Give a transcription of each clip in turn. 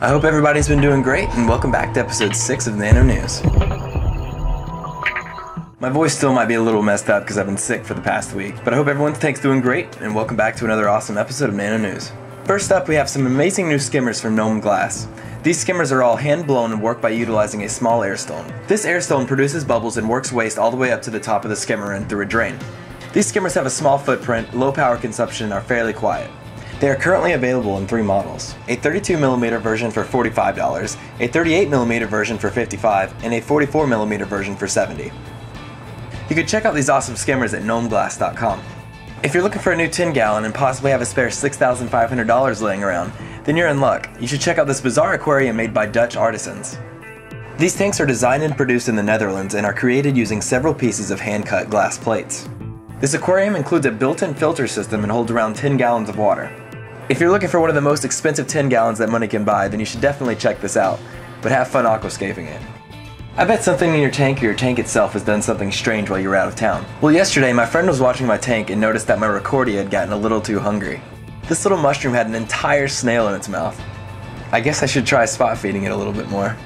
I hope everybody's been doing great, and welcome back to episode 6 of Nano News. My voice still might be a little messed up because I've been sick for the past week, but I hope everyone's tank's doing great, and welcome back to another awesome episode of Nano News. First up, we have some amazing new skimmers from Gnome Glass. These skimmers are all hand blown and work by utilizing a small air stone. This air stone produces bubbles and works waste all the way up to the top of the skimmer and through a drain. These skimmers have a small footprint, low power consumption, and are fairly quiet. They are currently available in three models, a 32mm version for $45, a 38mm version for $55, and a 44mm version for $70. You can check out these awesome skimmers at gnomeglass.com. If you're looking for a new 10 gallon and possibly have a spare $6,500 laying around, then you're in luck. You should check out this bizarre aquarium made by Dutch artisans. These tanks are designed and produced in the Netherlands and are created using several pieces of hand-cut glass plates. This aquarium includes a built-in filter system and holds around 10 gallons of water. If you're looking for one of the most expensive 10 gallons that money can buy, then you should definitely check this out, but have fun aquascaping it. I bet something in your tank or your tank itself has done something strange while you were out of town. Well yesterday my friend was watching my tank and noticed that my Ricordea had gotten a little too hungry. This little mushroom had an entire snail in its mouth. I guess I should try spot feeding it a little bit more.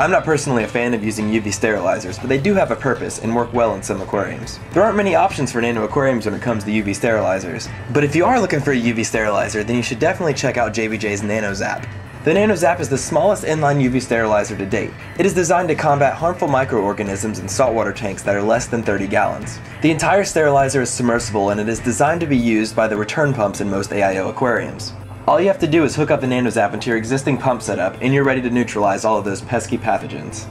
I'm not personally a fan of using UV sterilizers, but they do have a purpose and work well in some aquariums. There aren't many options for nano aquariums when it comes to UV sterilizers, but if you are looking for a UV sterilizer, then you should definitely check out JBJ's NanoZapp. The NanoZapp is the smallest inline UV sterilizer to date. It is designed to combat harmful microorganisms in saltwater tanks that are less than 30 gallons. The entire sterilizer is submersible and it is designed to be used by the return pumps in most AIO aquariums. All you have to do is hook up the NanoZapp into your existing pump setup and you're ready to neutralize all of those pesky pathogens.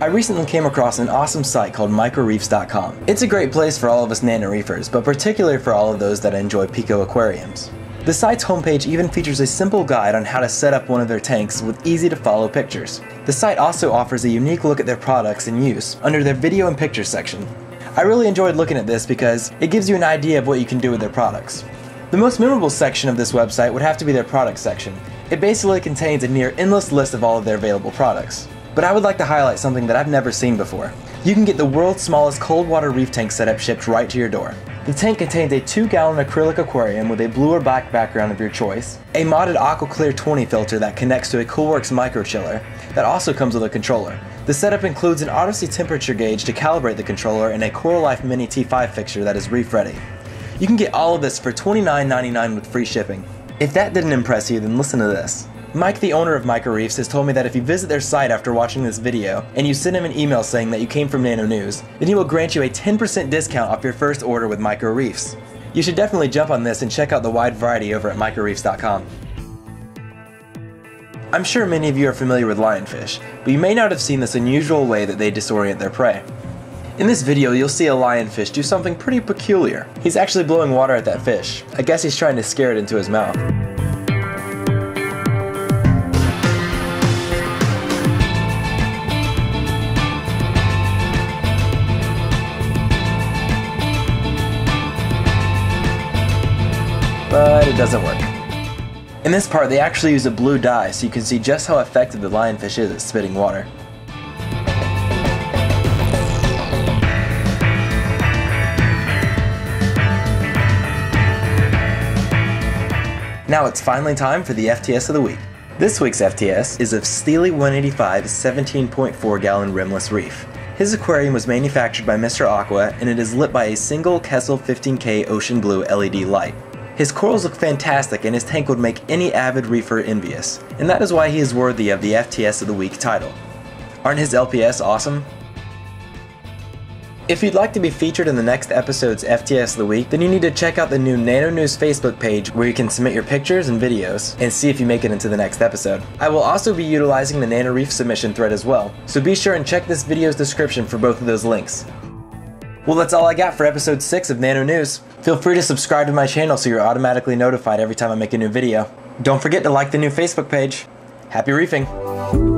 I recently came across an awesome site called microreefs.com. It's a great place for all of us nano reefers, but particularly for all of those that enjoy Pico aquariums. The site's homepage even features a simple guide on how to set up one of their tanks with easy to follow pictures. The site also offers a unique look at their products in use under their video and pictures section. I really enjoyed looking at this because it gives you an idea of what you can do with their products. The most memorable section of this website would have to be their product section. It basically contains a near endless list of all of their available products. But I would like to highlight something that I've never seen before. You can get the world's smallest cold water reef tank setup shipped right to your door. The tank contains a 2 gallon acrylic aquarium with a blue or black background of your choice, a modded AquaClear 20 filter that connects to a Coolworks micro chiller that also comes with a controller. The setup includes an Odyssey temperature gauge to calibrate the controller and a Coralife Mini T5 fixture that is reef ready. You can get all of this for $29.99 with free shipping. If that didn't impress you, then listen to this. Mike, the owner of Micro Reefs, has told me that if you visit their site after watching this video, and you send him an email saying that you came from Nano News, then he will grant you a 10% discount off your first order with Micro Reefs. You should definitely jump on this and check out the wide variety over at microreefs.com. I'm sure many of you are familiar with lionfish, but you may not have seen this unusual way that they disorient their prey. In this video, you'll see a lionfish do something pretty peculiar. He's actually blowing water at that fish. I guess he's trying to scare it into his mouth. But it doesn't work. In this part, they actually use a blue dye so you can see just how effective the lionfish is at spitting water. Now it's finally time for the FTS of the week. This week's FTS is of Steely 185's 17.4 gallon rimless reef. His aquarium was manufactured by Mr. Aqua and it is lit by a single Kessil 15K ocean blue LED light. His corals look fantastic and his tank would make any avid reefer envious, and that is why he is worthy of the FTS of the Week title. Aren't his LPS awesome? If you'd like to be featured in the next episode's FTS of the Week, then you need to check out the new Nano News Facebook page where you can submit your pictures and videos and see if you make it into the next episode. I will also be utilizing the Nano Reef submission thread as well, so be sure and check this video's description for both of those links. Well, that's all I got for episode 6 of Nano News. Feel free to subscribe to my channel so you're automatically notified every time I make a new video. Don't forget to like the new Facebook page. Happy reefing!